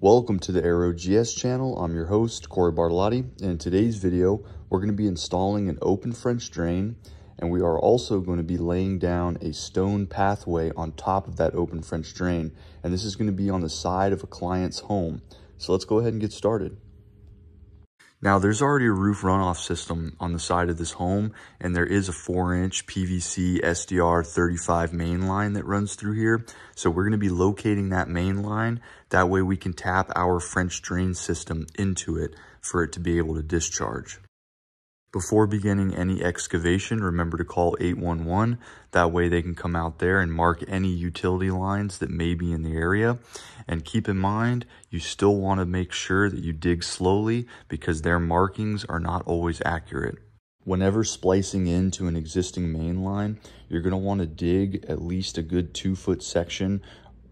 Welcome to the Arrow GS channel. I'm your host, Corey Bartolotti. And in today's video, we're going to be installing an open French drain, and we are also going to be laying down a stone pathway on top of that open French drain. And this is going to be on the side of a client's home. So let's go ahead and get started. Now there's already a roof runoff system on the side of this home and there is a four inch PVC SDR 35 main line that runs through here. So we're gonna be locating that main line. That way we can tap our French drain system into it for it to be able to discharge. Before beginning any excavation, remember to call 811. That way they can come out there and mark any utility lines that may be in the area. And keep in mind, you still want to make sure that you dig slowly because their markings are not always accurate. Whenever splicing into an existing main line, you're going to want to dig at least a good two foot section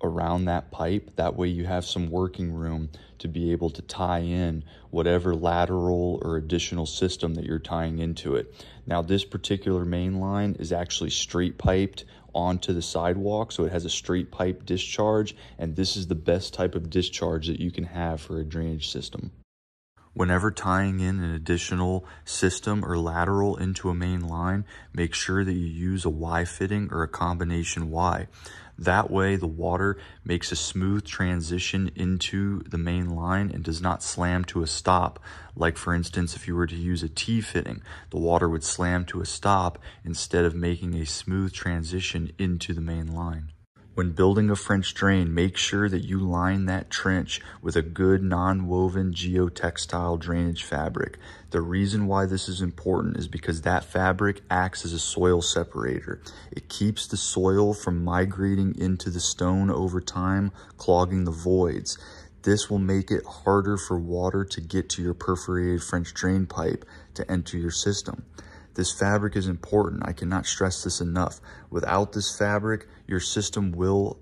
around that pipe. That way you have some working room to be able to tie in whatever lateral or additional system that you're tying into it. Now this particular main line is actually straight piped onto the sidewalk so it has a straight pipe discharge and this is the best type of discharge that you can have for a drainage system. Whenever tying in an additional system or lateral into a main line, make sure that you use a Y fitting or a combination Y. That way the water makes a smooth transition into the main line and does not slam to a stop. Like for instance, if you were to use a T fitting, the water would slam to a stop instead of making a smooth transition into the main line. When building a French drain, make sure that you line that trench with a good non-woven geotextile drainage fabric. The reason why this is important is because that fabric acts as a soil separator. It keeps the soil from migrating into the stone over time, clogging the voids. This will make it harder for water to get to your perforated French drain pipe to enter your system. This fabric is important. I cannot stress this enough. Without this fabric, your system will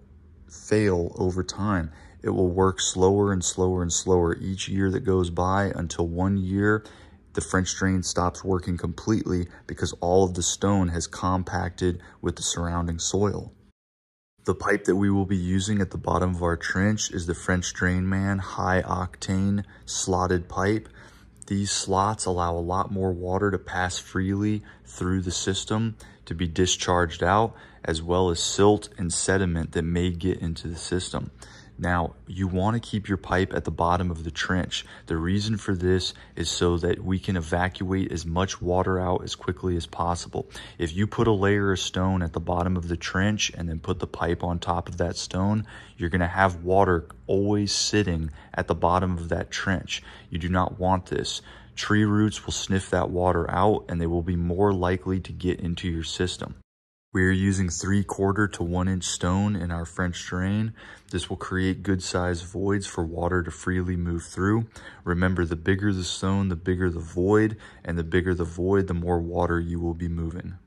fail over time. It will work slower and slower and slower each year that goes by until one year the French drain stops working completely because all of the stone has compacted with the surrounding soil. The pipe that we will be using at the bottom of our trench is the French Drain Man high octane slotted pipe. These slots allow a lot more water to pass freely through the system to be discharged out, as well as silt and sediment that may get into the system. Now, you want to keep your pipe at the bottom of the trench. The reason for this is so that we can evacuate as much water out as quickly as possible. If you put a layer of stone at the bottom of the trench and then put the pipe on top of that stone, you're going to have water always sitting at the bottom of that trench. You do not want this. Tree roots will sniff that water out and they will be more likely to get into your system. We are using three quarter to one inch stone in our French drain. This will create good sized voids for water to freely move through. Remember, the bigger the stone, the bigger the void, and the bigger the void, the more water you will be moving.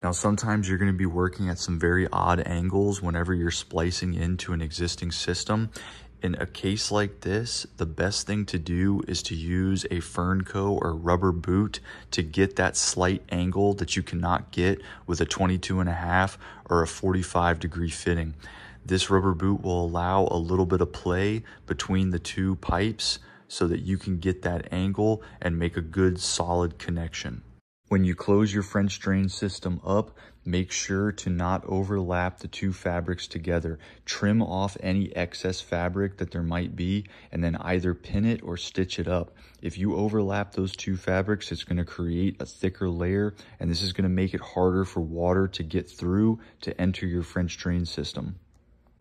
Now, sometimes you're going to be working at some very odd angles whenever you're splicing into an existing system in a case like this, the best thing to do is to use a Fernco or rubber boot to get that slight angle that you cannot get with a 22 and a half or a 45 degree fitting. This rubber boot will allow a little bit of play between the two pipes so that you can get that angle and make a good solid connection. When you close your French drain system up, make sure to not overlap the two fabrics together. Trim off any excess fabric that there might be and then either pin it or stitch it up. If you overlap those two fabrics, it's gonna create a thicker layer and this is gonna make it harder for water to get through to enter your French drain system.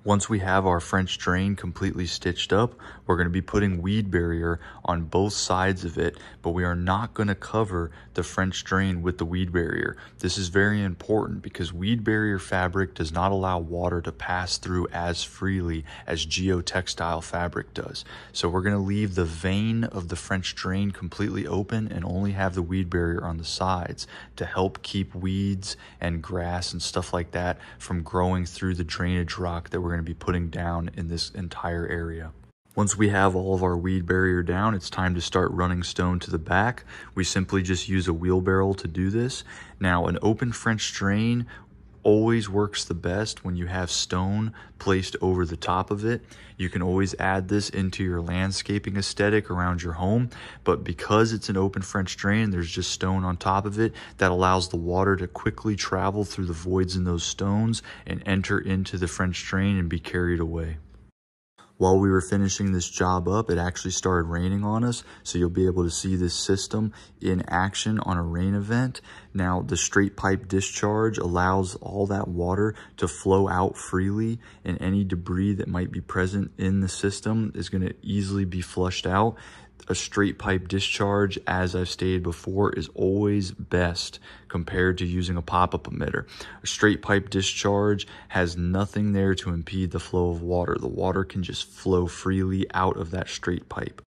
Once we have our French drain completely stitched up, we're going to be putting weed barrier on both sides of it, but we are not going to cover the French drain with the weed barrier. This is very important because weed barrier fabric does not allow water to pass through as freely as geotextile fabric does. So we're going to leave the vein of the French drain completely open and only have the weed barrier on the sides to help keep weeds and grass and stuff like that from growing through the drainage rock that we're going to be putting down in this entire area. Once we have all of our weed barrier down, it's time to start running stone to the back. We simply just use a wheelbarrow to do this. Now, an open French drain always works the best when you have stone placed over the top of it. You can always add this into your landscaping aesthetic around your home, but because it's an open French drain, there's just stone on top of it that allows the water to quickly travel through the voids in those stones and enter into the French drain and be carried away while we were finishing this job up, it actually started raining on us. So you'll be able to see this system in action on a rain event. Now, the straight pipe discharge allows all that water to flow out freely and any debris that might be present in the system is gonna easily be flushed out a straight pipe discharge, as I've stated before, is always best compared to using a pop-up emitter. A straight pipe discharge has nothing there to impede the flow of water. The water can just flow freely out of that straight pipe.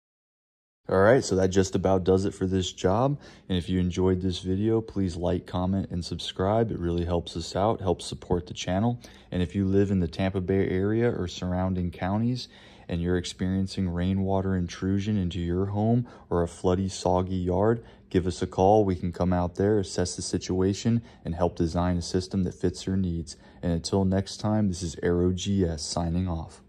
All right, so that just about does it for this job. And if you enjoyed this video, please like, comment, and subscribe. It really helps us out, helps support the channel. And if you live in the Tampa Bay area or surrounding counties and you're experiencing rainwater intrusion into your home or a floody, soggy yard, give us a call. We can come out there, assess the situation, and help design a system that fits your needs. And until next time, this is Arrow GS signing off.